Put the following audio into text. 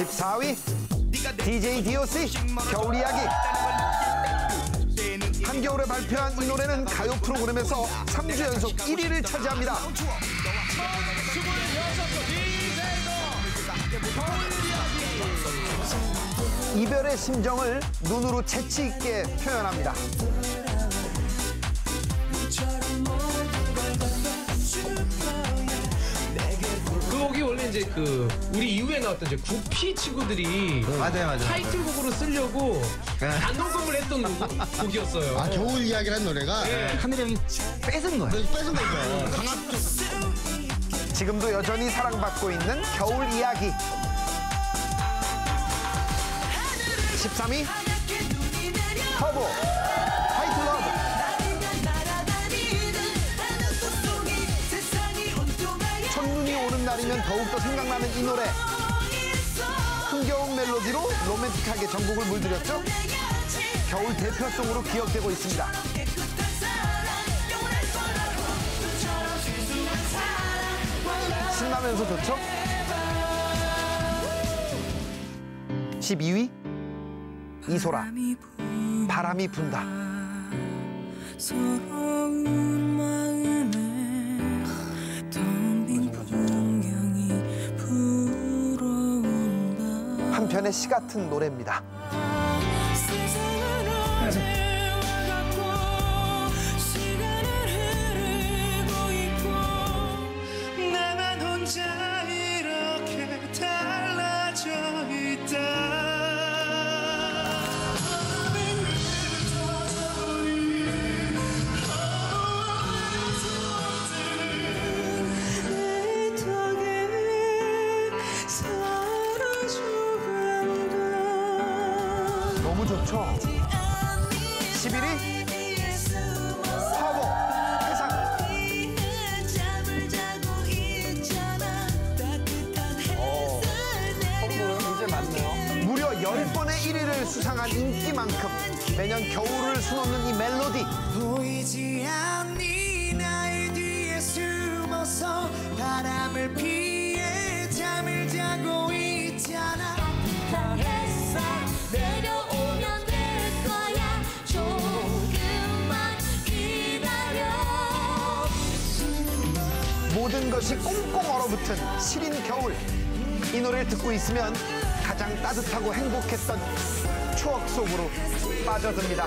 14위 DJ DOC 겨울 이야기 한겨울에 발표한 이 노래는 가요 프로그램에서 3주 연속 1위를 차지합니다. 이별의 심정을 눈으로 재치 있게 표현합니다. 이 이제 그 우리 이후에 나왔던 이제 구피 친구들이 맞아요, 맞아요. 타이틀곡으로 쓰려고 단독음을 했던 곡- 곡이었어요. 아, 겨울 이야기라는 노래가 카메라 형이 뺏은 거야. 그래서 뺏은 거죠. 강압 지금도 여전히 사랑받고 있는 겨울 이야기. 13위 이 오는 날이면 더욱더 생각나는 이 노래. 흥겨운 멜로디로 로맨틱하게 전국을 물들였죠? 겨울 대표송으로 기억되고 있습니다. 신나면서 좋죠? 12위? 이소라. 바람이 분다 한편의 시 같은 노래입니다 너무 좋죠? 11위 터보 해상. 무려 10번의 1위를 수상한 인기만큼 매년 겨울을 수놓는 이 멜로디. 보이지 않니 나의 뒤에 숨어서 바람을 피 모든 것이 꽁꽁 얼어붙은 시린 겨울. 이 노래를 듣고 있으면 가장 따뜻하고 행복했던 추억 속으로 빠져듭니다